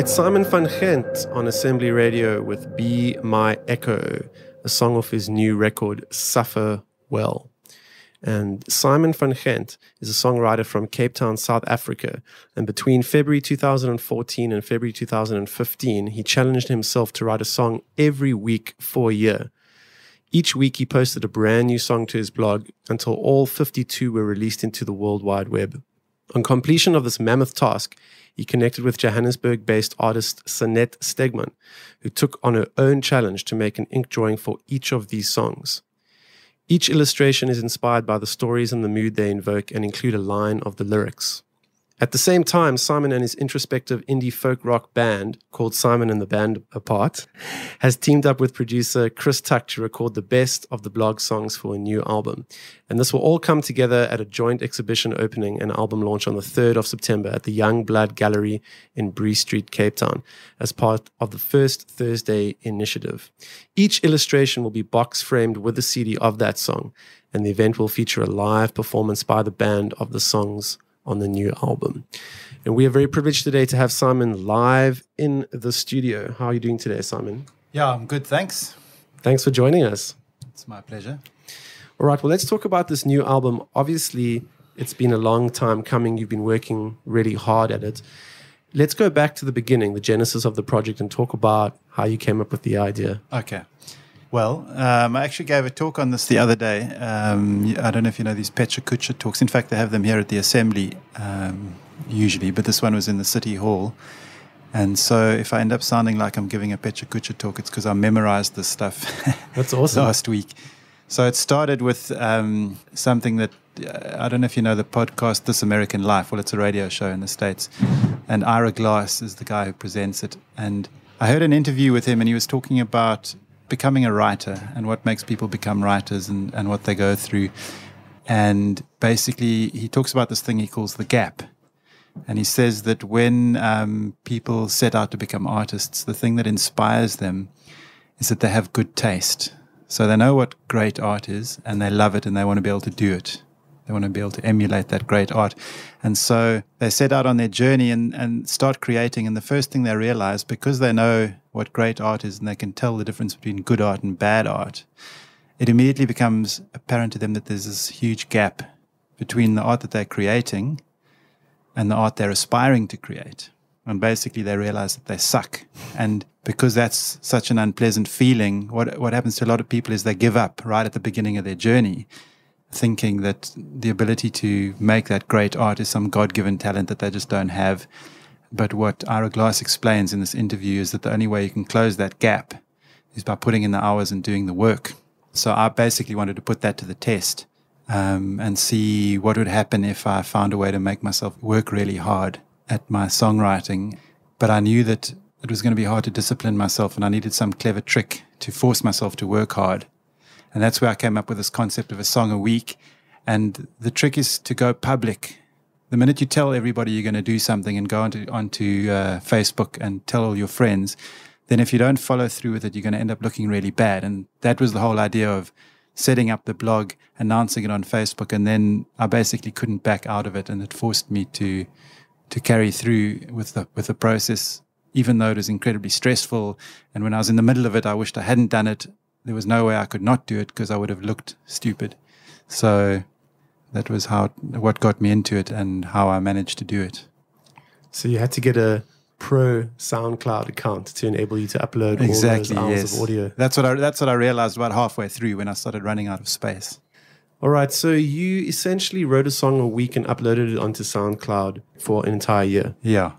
It's Simon van Gend on Assembly Radio with Be My Echo, a song off his new record, Suffer Well. And Simon van Gend is a songwriter from Cape Town, South Africa. And between February 2014 and February 2015, he challenged himself to write a song every week for a year. Each week, he posted a brand new song to his blog until all 52 were released into the World Wide Web. On completion of this mammoth task, he connected with Johannesburg based artist Sanette Stegman, who took on her own challenge to make an ink drawing for each of these songs. Each illustration is inspired by the stories and the mood they invoke and include a line of the lyrics. At the same time, Simon and his introspective indie folk rock band, called Simon and the Band Apart, has teamed up with producer Chris Tuck to record the best of the blog songs for a new album. And this will all come together at a joint exhibition opening and album launch on the 3rd of September at the Young Blood Gallery in Bree Street, Cape Town, as part of the First Thursday initiative. Each illustration will be box framed with the CD of that song, and the event will feature a live performance by the band of the songs on the new album. And we are very privileged today to have Simon live in the studio. How are you doing today, Simon? Yeah, I'm good. Thanks. Thanks for joining us. It's my pleasure. All right. Well, let's talk about this new album. Obviously, it's been a long time coming. You've been working really hard at it. Let's go back to the beginning, the genesis of the project, and talk about how you came up with the idea. Okay. Well, um, I actually gave a talk on this the other day. Um, I don't know if you know these Pecha Kucha talks. In fact, they have them here at the assembly um, usually, but this one was in the city hall. And so if I end up sounding like I'm giving a Pecha Kucha talk, it's because I memorized this stuff That's awesome. last week. So it started with um, something that uh, I don't know if you know the podcast This American Life. Well, it's a radio show in the States. And Ira Glass is the guy who presents it. And I heard an interview with him, and he was talking about becoming a writer and what makes people become writers and, and what they go through. And basically, he talks about this thing he calls the gap. And he says that when um, people set out to become artists, the thing that inspires them is that they have good taste. So they know what great art is and they love it and they want to be able to do it. They want to be able to emulate that great art. And so they set out on their journey and, and start creating. And the first thing they realize, because they know what great art is and they can tell the difference between good art and bad art, it immediately becomes apparent to them that there's this huge gap between the art that they're creating and the art they're aspiring to create. And basically, they realize that they suck. And because that's such an unpleasant feeling, what, what happens to a lot of people is they give up right at the beginning of their journey, thinking that the ability to make that great art is some God given talent that they just don't have. But what Ira Glass explains in this interview is that the only way you can close that gap is by putting in the hours and doing the work. So I basically wanted to put that to the test um, and see what would happen if I found a way to make myself work really hard at my songwriting. But I knew that it was going to be hard to discipline myself and I needed some clever trick to force myself to work hard. And that's where I came up with this concept of a song a week. And the trick is to go public. The minute you tell everybody you're going to do something and go onto, onto uh, Facebook and tell all your friends, then if you don't follow through with it, you're going to end up looking really bad. And that was the whole idea of setting up the blog, announcing it on Facebook, and then I basically couldn't back out of it, and it forced me to to carry through with the with the process, even though it was incredibly stressful. And when I was in the middle of it, I wished I hadn't done it. There was no way I could not do it because I would have looked stupid. So that was how what got me into it and how I managed to do it. So you had to get a pro SoundCloud account to enable you to upload exactly, all those hours yes. of audio. That's what I that's what I realized about halfway through when I started running out of space. All right, so you essentially wrote a song a week and uploaded it onto SoundCloud for an entire year. Yeah.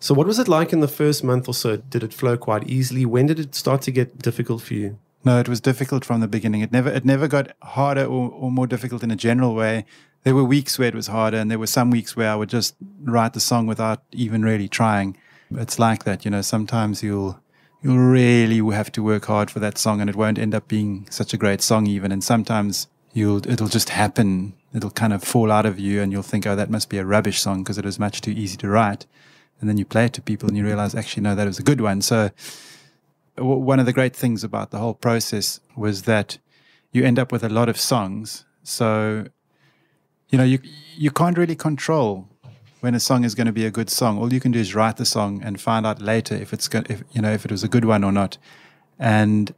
So what was it like in the first month or so? Did it flow quite easily? When did it start to get difficult for you? No, it was difficult from the beginning. It never it never got harder or, or more difficult in a general way. There were weeks where it was harder, and there were some weeks where I would just write the song without even really trying. It's like that, you know. Sometimes you'll you'll really have to work hard for that song, and it won't end up being such a great song even. And sometimes you'll it'll just happen. It'll kind of fall out of you, and you'll think, "Oh, that must be a rubbish song because it was much too easy to write." And then you play it to people, and you realize, actually, no, that was a good one. So one of the great things about the whole process was that you end up with a lot of songs. So, you know, you you can't really control when a song is going to be a good song. All you can do is write the song and find out later if it's going, if you know, if it was a good one or not. And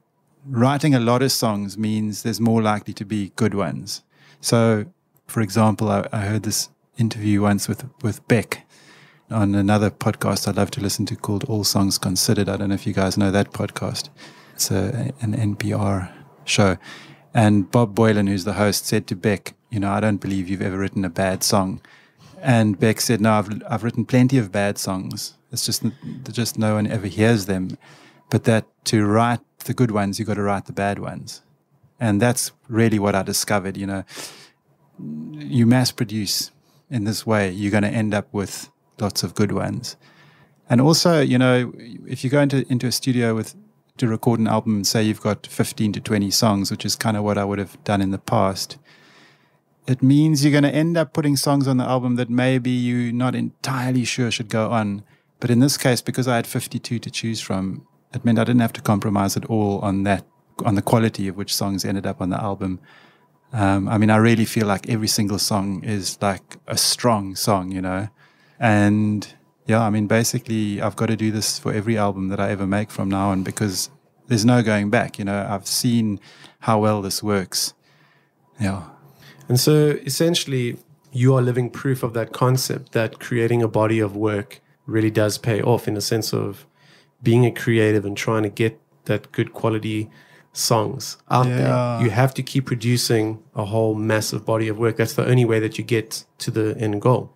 writing a lot of songs means there's more likely to be good ones. So, for example, I, I heard this interview once with with Beck on another podcast I love to listen to called All Songs Considered. I don't know if you guys know that podcast. It's a, an NPR show. And Bob Boilen, who's the host, said to Beck, You know, I don't believe you've ever written a bad song. And Beck said, No, I've, I've written plenty of bad songs. It's just, just no one ever hears them. But that to write the good ones, you've got to write the bad ones. And that's really what I discovered. You know, you mass produce in this way, you're going to end up with lots of good ones. And also, you know, if you go into into a studio with to record an album, say you've got 15 to 20 songs, which is kind of what I would have done in the past, it means you're going to end up putting songs on the album that maybe you're not entirely sure should go on. But in this case, because I had 52 to choose from, it meant I didn't have to compromise at all on that, on the quality of which songs ended up on the album. Um, I mean, I really feel like every single song is like a strong song, you know? And yeah, I mean, basically, I've got to do this for every album that I ever make from now on because there's no going back. You know, I've seen how well this works. Yeah. And so essentially, you are living proof of that concept that creating a body of work really does pay off in the sense of being a creative and trying to get that good quality songs out yeah. there. You have to keep producing a whole massive body of work. That's the only way that you get to the end goal.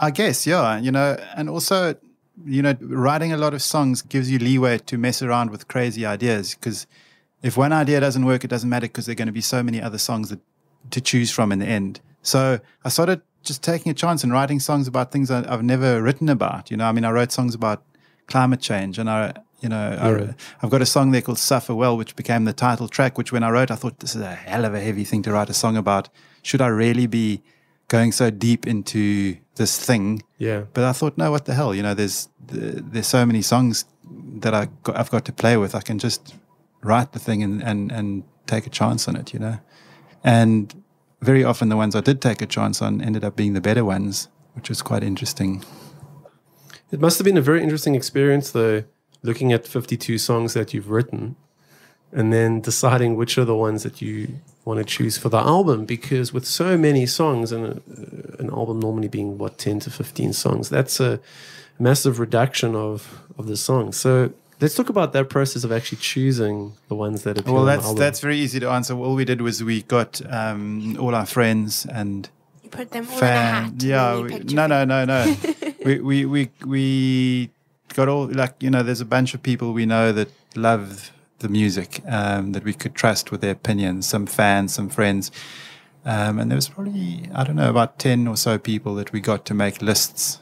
I guess, yeah. You know, and also, you know, writing a lot of songs gives you leeway to mess around with crazy ideas because if one idea doesn't work, it doesn't matter because there are going to be so many other songs that, to choose from in the end. So I started just taking a chance and writing songs about things I, have never written about. You know, I mean, I wrote songs about climate change and I, you know, yeah. I, I've got a song there called Suffer Well, which became the title track, which when I wrote, I thought this is a hell of a heavy thing to write a song about. Should I really be going so deep into this thing. Yeah. But I thought, no, what the hell? You know, there's there's so many songs that I got, I've got to play with. I can just write the thing and, and and take a chance on it. You know, and very often the ones I did take a chance on ended up being the better ones, which was quite interesting. It must have been a very interesting experience, though, looking at 52 songs that you've written and then deciding which are the ones that you want to choose for the album because with so many songs and a, uh, an album normally being what 10 to 15 songs that's a massive reduction of of the songs so let's talk about that process of actually choosing the ones that appear well that's that's very easy to answer. All we did was we got um, all our friends and you put them all fan, in a hat yeah we, no no no no. we, we we we got all like you know there's a bunch of people we know that love the music um, that we could trust with their opinions, some fans, some friends. Um, and there was probably, I don't know, about 10 or so people that we got to make lists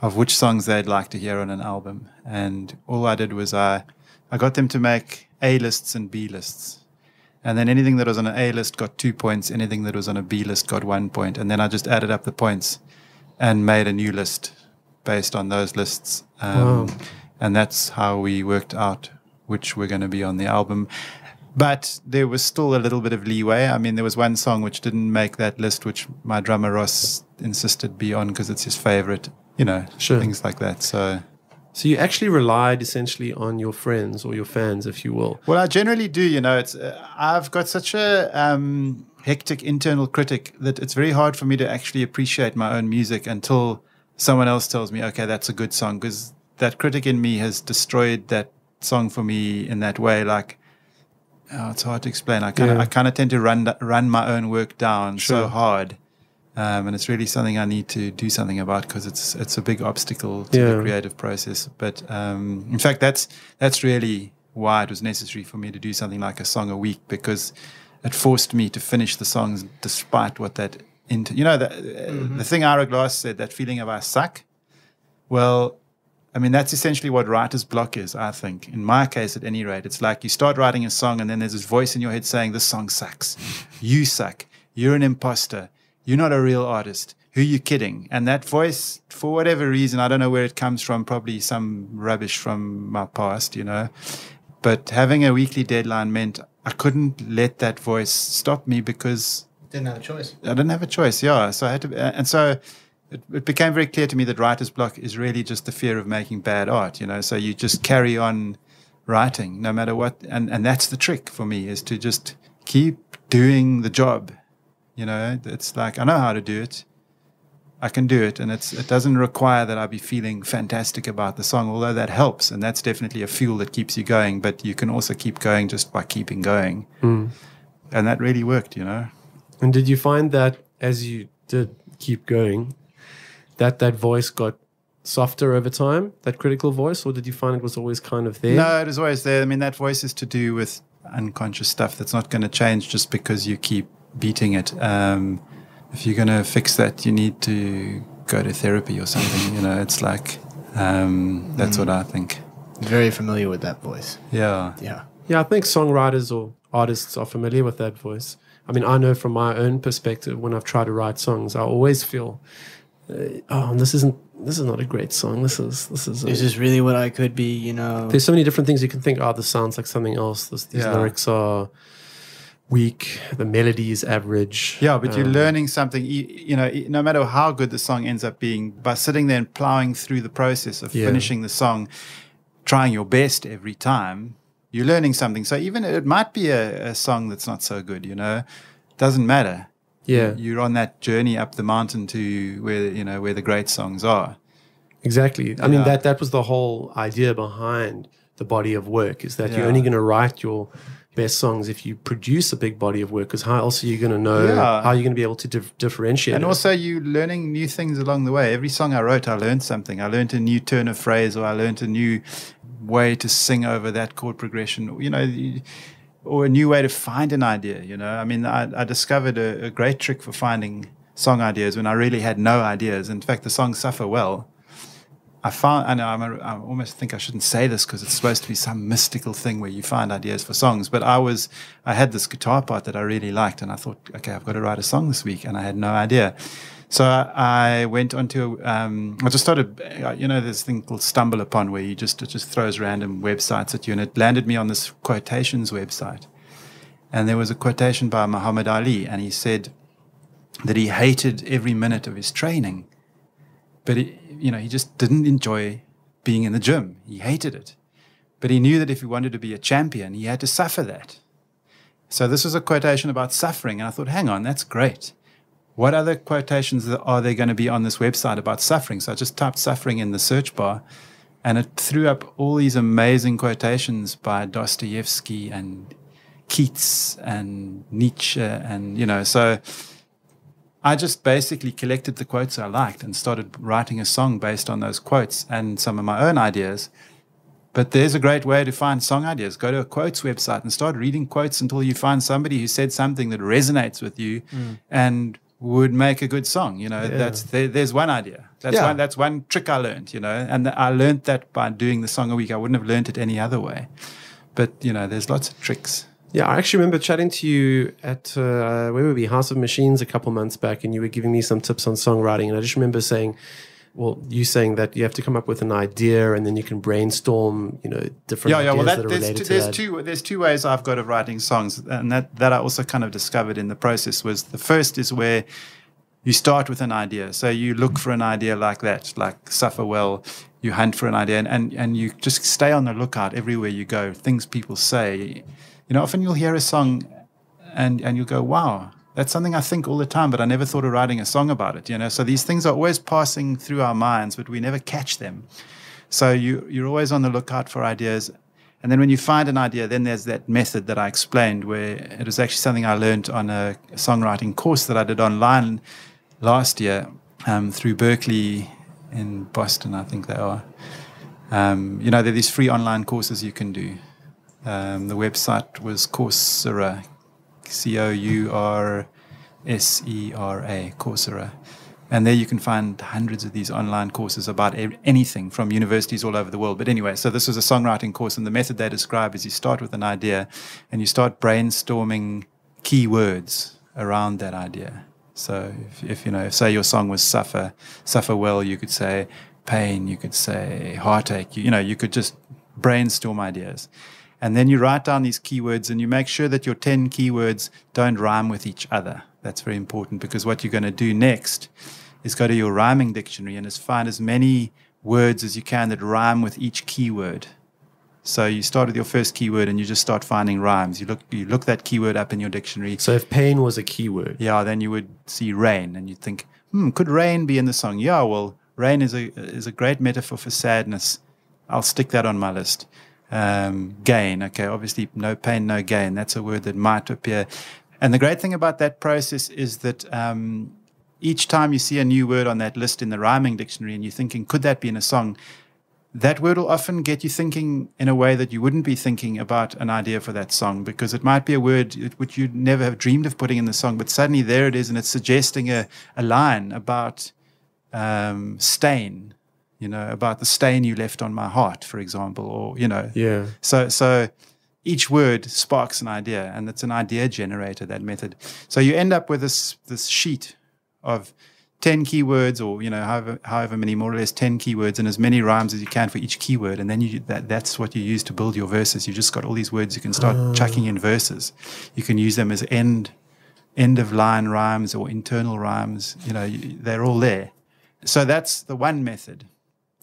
of which songs they'd like to hear on an album. And all I did was I, I got them to make A lists and B lists. And then anything that was on an A list got two points, anything that was on a B list got one point. And then I just added up the points and made a new list based on those lists. Um, wow. And that's how we worked out which were going to be on the album. But there was still a little bit of leeway. I mean, there was one song which didn't make that list, which my drummer Ross insisted be on because it's his favorite, you know, sure. things like that. So. So you actually relied essentially on your friends or your fans, if you will. Well, I generally do. You know, it's uh, I've got such a um, hectic internal critic that it's very hard for me to actually appreciate my own music until someone else tells me, "Okay, that's a good song," because that critic in me has destroyed that song for me in that way. Like, oh, it's hard to explain. I kind of yeah. I kind of tend to run run my own work down sure. so hard, um, and it's really something I need to do something about because it's it's a big obstacle to yeah. the creative process. But um, in fact, that's that's really why it was necessary for me to do something like a song a week because it forced me to finish the songs despite what that into you know the mm-hmm. the thing Ira Glass said that feeling of I suck. Well, I mean, that's essentially what writer's block is, I think. In my case, at any rate, it's like you start writing a song and then there's this voice in your head saying, This song sucks. You suck. You're an imposter. You're not a real artist. Who are you kidding? And that voice, for whatever reason, I don't know where it comes from, probably some rubbish from my past, you know. But having a weekly deadline meant I couldn't let that voice stop me because. Didn't have a choice. I didn't have a choice, yeah. So I had to, and so it, it became very clear to me that writer's block is really just the fear of making bad art, you know. So you just carry on writing no matter what. And, and that's the trick for me is to just keep doing the job. You know, it's like I know how to do it. I can do it, and it's it doesn't require that I be feeling fantastic about the song, although that helps, and that's definitely a fuel that keeps you going. But you can also keep going just by keeping going, mm. and that really worked, you know. And did you find that as you did keep going, that that voice got softer over time, that critical voice, or did you find it was always kind of there? No, it was always there. I mean, that voice is to do with unconscious stuff that's not going to change just because you keep beating it. Um, if you're going to fix that, you need to go to therapy or something. You know, it's like um, that's mm. what I think. Very familiar with that voice. Yeah. Yeah. Yeah, I think songwriters or artists are familiar with that voice. I mean, I know from my own perspective when I've tried to write songs, I always feel, oh, this isn't this is not a great song. This is this is. A, is this really what I could be? You know, there's so many different things you can think. Oh, this sounds like something else. This, these yeah. lyrics are weak. The melody is average. Yeah, but um, you're learning something. You, you, know, no matter how good the song ends up being, by sitting there and plowing through the process of yeah. finishing the song, trying your best every time, you're learning something. So even it might be a, a song that's not so good. You know, doesn't matter. Yeah, you're on that journey up the mountain to where you know where the great songs are. Exactly. I mean that that was the whole idea behind the body of work is that yeah. you're only going to write your best songs if you produce a big body of work because how else are you going to know yeah. how you're going to be able to dif- differentiate and it? also you learning new things along the way every song i wrote i learned something i learned a new turn of phrase or i learned a new way to sing over that chord progression you know or a new way to find an idea you know i mean i, I discovered a, a great trick for finding song ideas when i really had no ideas in fact the songs suffer well I found, I know I'm a, I almost think I shouldn't say this because it's supposed to be some mystical thing where you find ideas for songs. But I was, I had this guitar part that I really liked, and I thought, okay, I've got to write a song this week, and I had no idea. So I, went onto, um, I just started, uh, you know, this thing called Stumble Upon where you just, it just throws random websites at you, and it landed me on this quotations website. And there was a quotation by Muhammad Ali, and he said that he hated every minute of his training. But it, you know, he just didn't enjoy being in the gym. He hated it. But he knew that if he wanted to be a champion, he had to suffer that. So this was a quotation about suffering. And I thought, hang on, that's great. What other quotations are there going to be on this website about suffering? So I just typed suffering in the search bar and it threw up all these amazing quotations by Dostoevsky and Keats and Nietzsche. And, you know, so I just basically collected the quotes I liked and started writing a song based on those quotes and some of my own ideas. But there's a great way to find song ideas. Go to a quotes website and start reading quotes until you find somebody who said something that resonates with you mm. and would make a good song. You know, yeah. that's there, there's one idea. That's yeah. one that's one trick I learned. You know, and I learned that by doing the song a week. I wouldn't have learned it any other way. But you know, there's lots of tricks. Yeah, I actually remember chatting to you at uh, where were we, House of Machines, a couple months back, and you were giving me some tips on songwriting. And I just remember saying, well, you saying that you have to come up with an idea and then you can brainstorm, you know, different yeah, yeah. Well, that, that there's, two, there's two there's two ways I've got of writing songs, and that that I also kind of discovered in the process was the first is where you start with an idea. So you look for an idea like that, like suffer well. You hunt for an idea, and, and, and you just stay on the lookout everywhere you go. Things people say you know, often you'll hear a song and, and you'll go, wow, that's something I think all the time, but I never thought of writing a song about it. You know, so these things are always passing through our minds, but we never catch them. So you, you're always on the lookout for ideas. And then when you find an idea, then there's that method that I explained, where it was actually something I learned on a songwriting course that I did online last year um, through Berklee in Boston, I think they are. Um, you know, there are these free online courses you can do. Um, the website was Coursera, C O U R S E R A, Coursera. And there you can find hundreds of these online courses about anything from universities all over the world. But anyway, so this was a songwriting course, and the method they describe is you start with an idea and you start brainstorming keywords around that idea. So if, if you know, if say your song was suffer, suffer well, you could say pain, you could say heartache. You, you know, you could just brainstorm ideas. And then you write down these keywords and you make sure that your 10 keywords don't rhyme with each other. That's very important because what you're going to do next is go to your rhyming dictionary and find as many words as you can that rhyme with each keyword. So you start with your first keyword and you just start finding rhymes. You look you look that keyword up in your dictionary. So if pain was a keyword, Yeah, then you would see rain and you'd think, hmm, could rain be in the song? Yeah, well, rain is a is a great metaphor for sadness. I'll stick that on my list. Um, gain, okay, obviously no pain, no gain. That's a word that might appear. And the great thing about that process is that um, each time you see a new word on that list in the rhyming dictionary and you're thinking, could that be in a song? That word will often get you thinking in a way that you wouldn't be thinking about an idea for that song because it might be a word which you'd never have dreamed of putting in the song, but suddenly there it is and it's suggesting a, a line about um, stain, you know, about the stain you left on my heart, for example, or, you know, yeah. so, so each word sparks an idea, and it's an idea generator. That method. So you end up with this this sheet of ten keywords, or you know, however however many, more or less ten keywords, and as many rhymes as you can for each keyword, and then you that that's what you use to build your verses. You've just got all these words you can start ah. chucking in verses. You can use them as end end of line rhymes or internal rhymes. You know, you, they're all there. So that's the one method.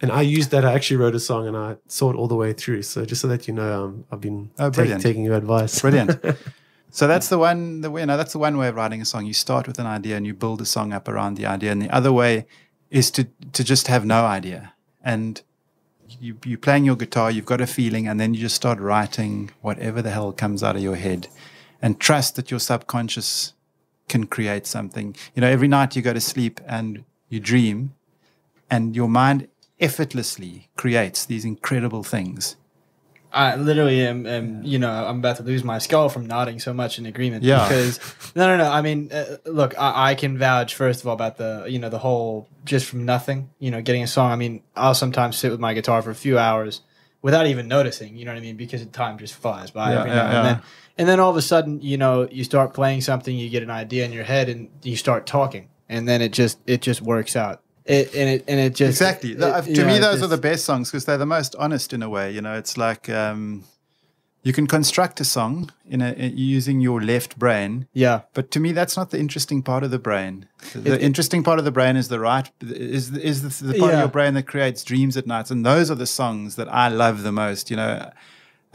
And I used that. I actually wrote a song and I saw it all the way through. So just so that you know, um, I've been Oh, ta- brilliant. taking your advice. Brilliant. so that's the one. The way, you know, that's the one way of writing a song. You start with an idea and you build a song up around the idea. And the other way is to to just have no idea and you you're playing your guitar. You've got a feeling, and then you just start writing whatever the hell comes out of your head, and trust that your subconscious can create something. You know, every night you go to sleep and you dream, and your mind effortlessly creates these incredible things. I literally am, am, you know, I'm about to lose my skull from nodding so much in agreement. Yeah. Because no, no, no. I mean, uh, look, I, I can vouch first of all about the, you know, the whole just from nothing, you know, getting a song. I mean, I'll sometimes sit with my guitar for a few hours without even noticing. You know what I mean? Because the time just flies by Yeah, every yeah, now and yeah. then. And then all of a sudden, you know, you start playing something, you get an idea in your head, and you start talking, and then it just it just works out. It and it and it just exactly. it- it- to me, know, those are the best songs because they're the most honest in a way. You know, it's like um, you can construct a song in a in- using your left brain, yeah. but to me, that's not the interesting part of the brain. The, It- interesting part of the brain is the right is is the, the part of your brain that creates dreams at night, and those are the songs that I love the most. You know.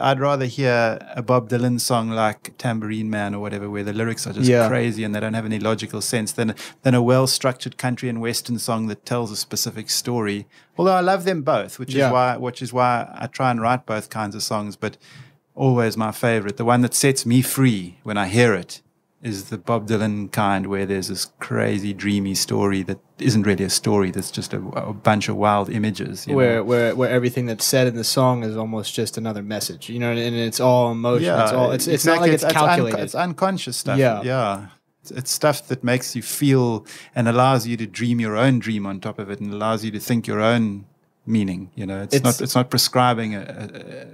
I'd rather hear a Bob Dylan song like Tambourine Man or whatever, where the lyrics are just Yeah. crazy and they don't have any logical sense, than than a well-structured country and western song that tells a specific story. Although I love them both, which Yeah. is why which is why I try and write both kinds of songs. But always my favorite, the one that sets me free when I hear it, is the Bob Dylan kind, where there's this crazy, dreamy story that isn't really a story. That's just a, a bunch of wild images. you where know? where where everything that's said in the song is almost just another message, you know, and it's all emotion. it's all it's, it's not like it's, un- calculated. it's unconscious stuff. Yeah. yeah. It's, it's stuff that makes you feel and allows you to dream your own dream on top of it, and allows you to think your own meaning. You know, it's, It's- not it's not prescribing a,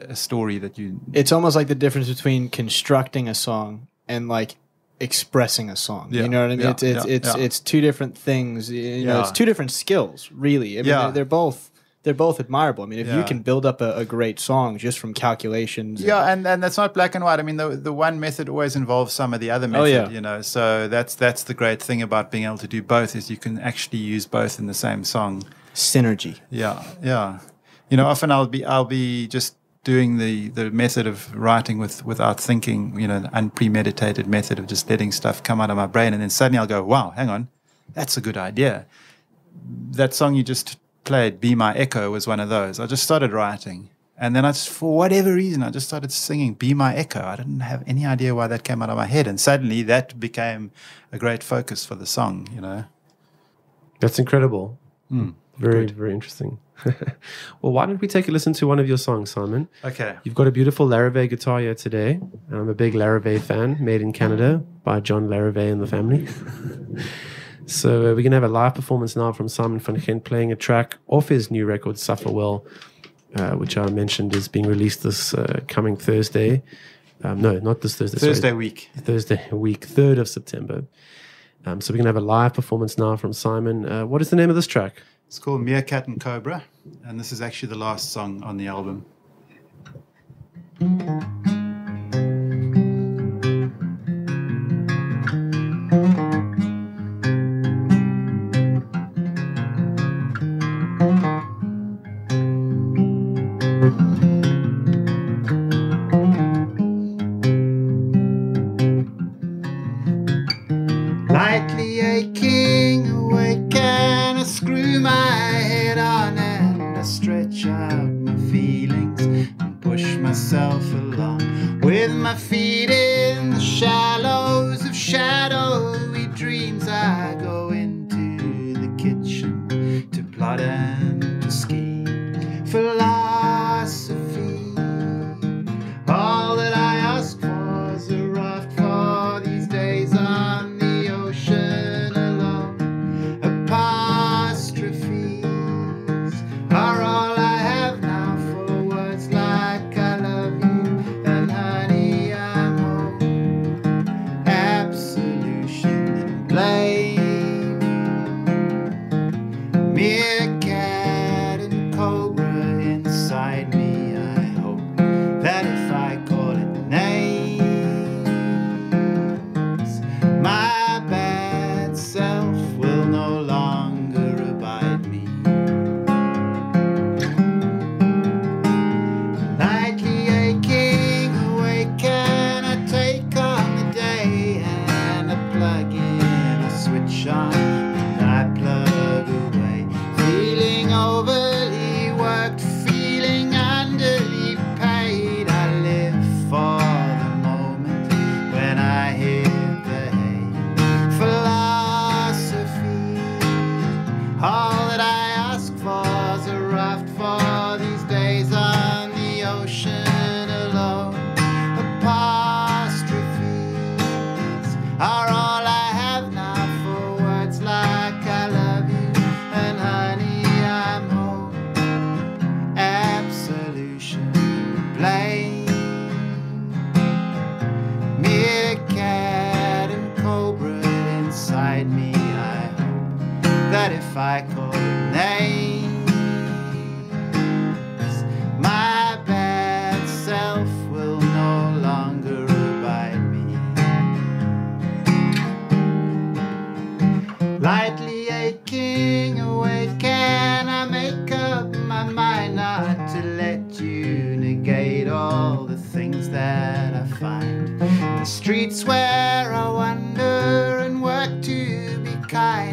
a, a story that you. it's almost like the difference between constructing a song and like expressing a song. Yeah, You know what I mean? yeah, it's it's yeah, it's it's two different things. You know, it's two different skills, really. I mean, Yeah. they're, both they're both admirable. I mean, if you can build up a, a great song just from calculations, and- Yeah, and, and that's not black and white. I mean, the the one method always involves some of the other method. Oh, yeah. You know, so that's that's the great thing about being able to do both is you can actually use both in the same song. synergy. Yeah, yeah. You know, often I'll be I'll be just doing the the method of writing with without thinking. You know, the unpremeditated method of just letting stuff come out of my brain, and then suddenly I'll go, "Wow, hang on, that's a good idea." That song you just played, "Be My Echo," was one of those. I just started writing, and then I just, for whatever reason, I just started singing "Be My Echo." I didn't have any idea why that came out of my head, and suddenly that became a great focus for the song. You know. That's incredible. Hmm. very, very interesting. well, why don't we take a listen to one of your songs, Simon? Okay. You've got a beautiful Larrivee guitar here today. and I'm a big Larrivee fan, made in Canada by John Larrivee and the family. so uh, we're going to have a live performance now from Simon van Gend playing a track off his new record, Suffer Well, uh, which I mentioned is being released this uh, coming Thursday. Um, no, not this Thursday. sorry. Thursday week. Thursday week, 3rd of September. Um, so we're going to have a live performance now from Simon. Uh, what is the name of this track? It's called Meerkat and Cobra, and this is actually the last song on the album. With my feet in the shallows of shadowy dreams. I go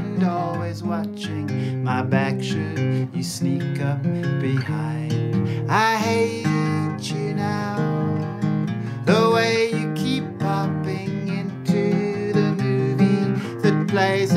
kind, always watching. My back should you sneak up behind. I hate you now, the way you keep popping into the movie. That plays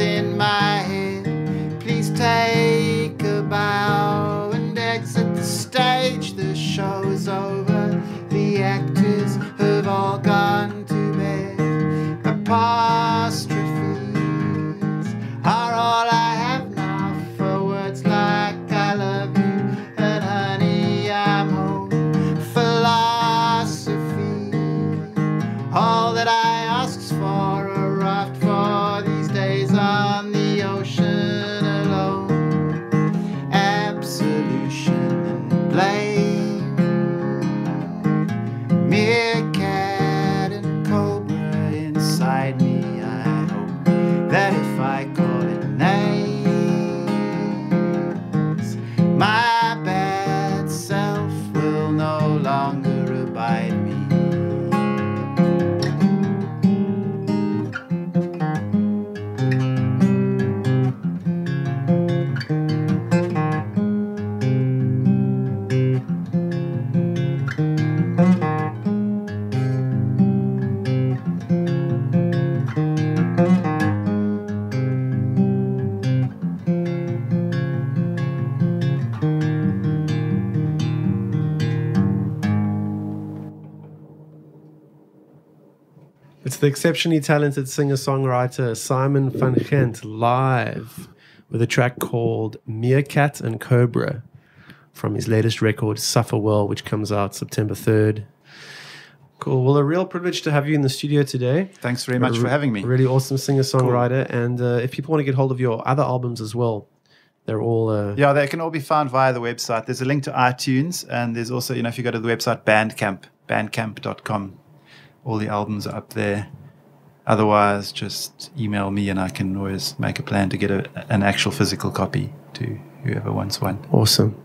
the exceptionally talented singer songwriter Simon van Gend live with a track called Meerkat and Cobra from his latest record, Suffer Well, which comes out September 3rd. Cool. Well, a real privilege to have you in the studio today. Thanks very much for having me. Really awesome singer songwriter. And uh, if people want to get hold of your other albums as well, they're all. Uh, Yeah, they can all be found via the website. There's a link to iTunes, and there's also, you know, if you go to the website Bandcamp, bandcamp.com, all the albums are up there. Otherwise, just email me, and I can always make a plan to get a, an actual physical copy to whoever wants one. Awesome.